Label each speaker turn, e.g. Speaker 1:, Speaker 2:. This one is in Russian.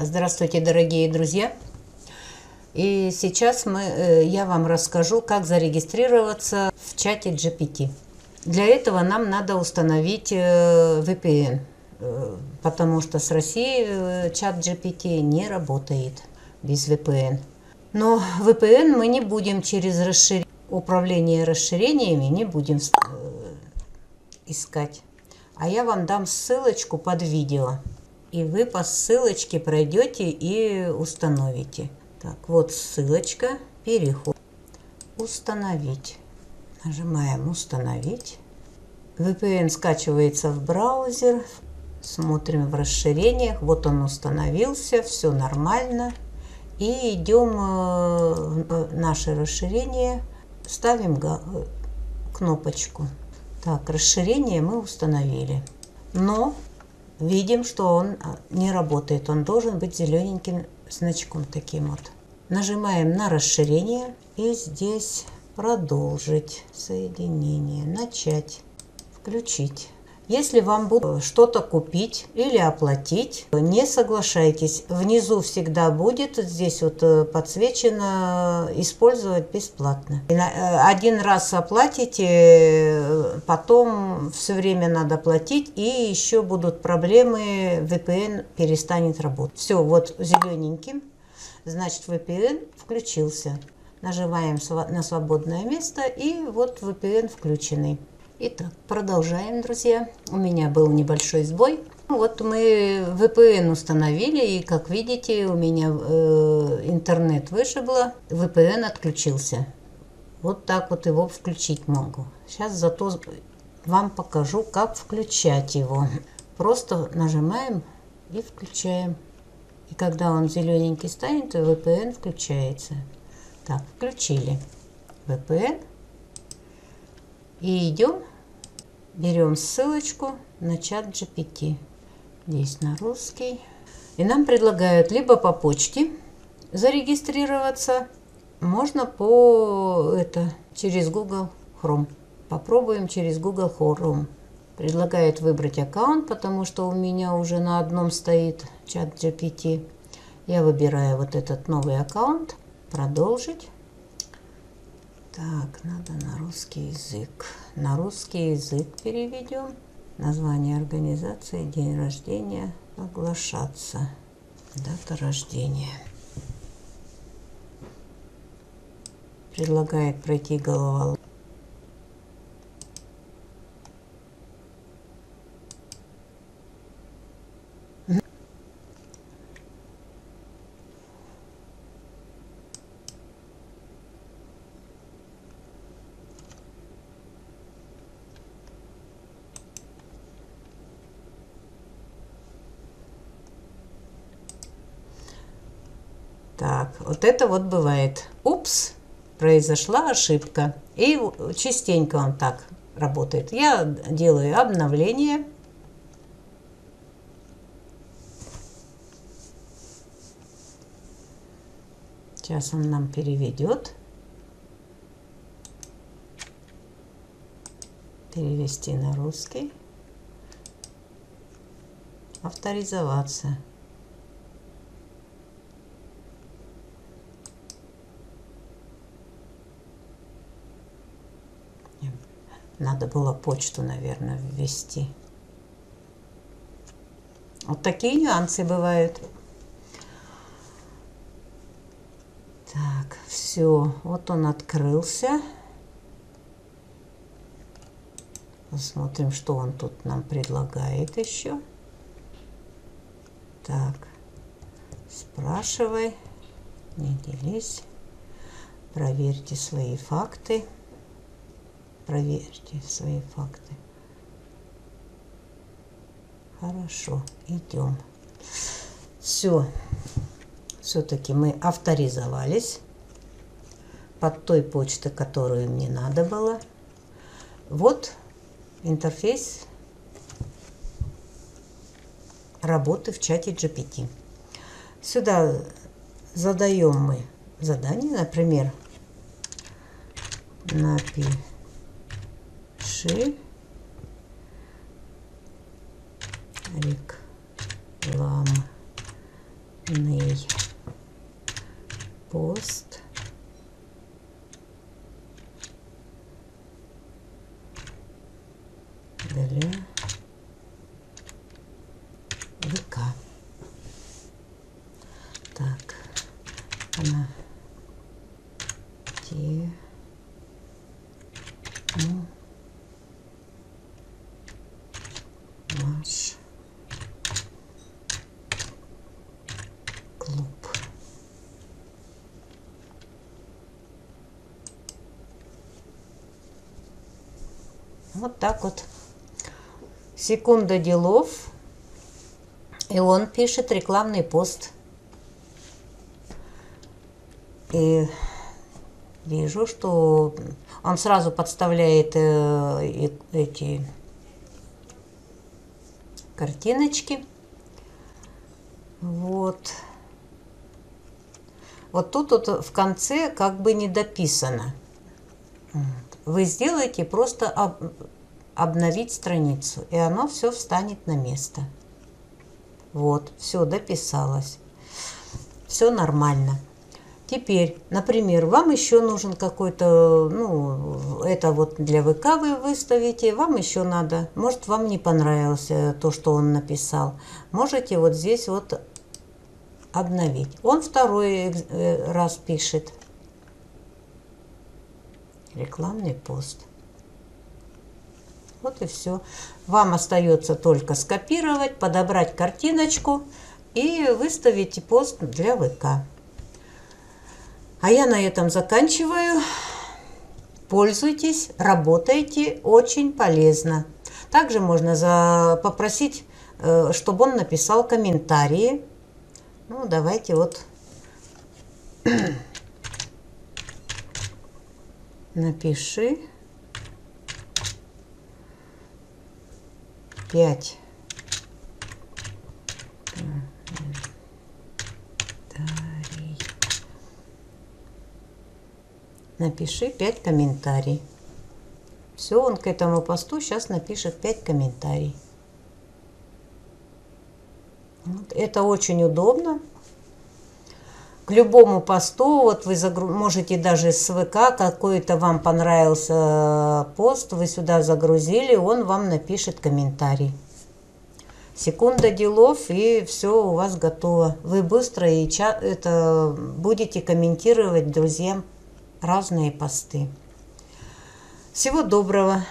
Speaker 1: Здравствуйте, дорогие друзья! И сейчас мы, э, я вам расскажу, как зарегистрироваться в чате GPT. Для этого нам надо установить э, VPN, э, потому что с Россией чат GPT не работает без VPN. Но VPN мы не будем через расширение, управление расширениями не будем искать. А я вам дам ссылочку под видео и вы по ссылочке пройдете и установите. Так, вот ссылочка, переход, установить. Нажимаем установить. VPN скачивается в браузер, смотрим в расширениях, вот он установился, все нормально. И идем э, в наше расширение, ставим кнопочку. Так, расширение мы установили. Но видим, что он а, не работает. Он должен быть зелененьким значком таким вот. Нажимаем на расширение и здесь продолжить соединение, начать, включить. Если вам будут что-то купить или оплатить, не соглашайтесь. Внизу всегда будет, здесь вот э, подсвечено, использовать бесплатно. Э, один раз оплатите, потом все время надо платить, и еще будут проблемы, VPN перестанет работать. Все, вот зелененьким, значит VPN включился. Нажимаем на свободное место, и вот VPN включенный. Итак, продолжаем, друзья. У меня был небольшой сбой. Вот мы VPN установили, и как видите, у меня э, интернет вышибло, VPN отключился. Вот так вот его включить могу. Сейчас зато вам покажу, как включать его. Просто нажимаем и включаем. И когда он зелененький станет, VPN включается. Так, включили VPN. И идем, берем ссылочку на чат GPT. Здесь на русский. И нам предлагают либо по почте зарегистрироваться, можно по это через Google Chrome. Попробуем через Google Chrome. Предлагает выбрать аккаунт, потому что у меня уже на одном стоит чат GPT. Я выбираю вот этот новый аккаунт. Продолжить. Так, надо на русский язык. На русский язык переведем. Название организации, день рождения, оглашаться. Дата рождения. Предлагает пройти головоломку Так, вот это вот бывает. Упс, произошла ошибка. И частенько он так работает. Я делаю обновление. Сейчас он нам переведет. Перевести на русский. Авторизоваться. Надо было почту, наверное, ввести. Вот такие нюансы бывают. Так, все. Вот он открылся. Посмотрим, что он тут нам предлагает еще. Так, спрашивай, не делись, проверьте свои факты проверьте свои факты. Хорошо, идем. Все, все-таки мы авторизовались под той почтой, которую мне надо было. Вот интерфейс работы в чате GPT. Сюда задаем мы задание, например, напи напиши реклам пост для ВК. Вот так вот. Секунда делов. И он пишет рекламный пост. И вижу, что он сразу подставляет э, эти картиночки. Вот. Вот тут вот в конце как бы не дописано. Вы сделаете просто об, обновить страницу, и оно все встанет на место. Вот, все дописалось. Все нормально. Теперь, например, вам еще нужен какой-то, ну, это вот для ВК вы выставите, вам еще надо, может, вам не понравилось то, что он написал. Можете вот здесь вот обновить. Он второй э, раз пишет. Рекламный пост. Вот и все. Вам остается только скопировать, подобрать картиночку и выставить пост для ВК. А я на этом заканчиваю. Пользуйтесь, работайте, очень полезно. Также можно за... попросить, э, чтобы он написал комментарии. Ну, давайте вот напиши 5 напиши 5 комментариев. Все, он к этому посту сейчас напишет 5 комментариев. Это очень удобно. К любому посту, вот вы можете даже с ВК, какой-то вам понравился пост, вы сюда загрузили, он вам напишет комментарий. Секунда делов, и все у вас готово. Вы быстро и это будете комментировать друзьям разные посты. Всего доброго!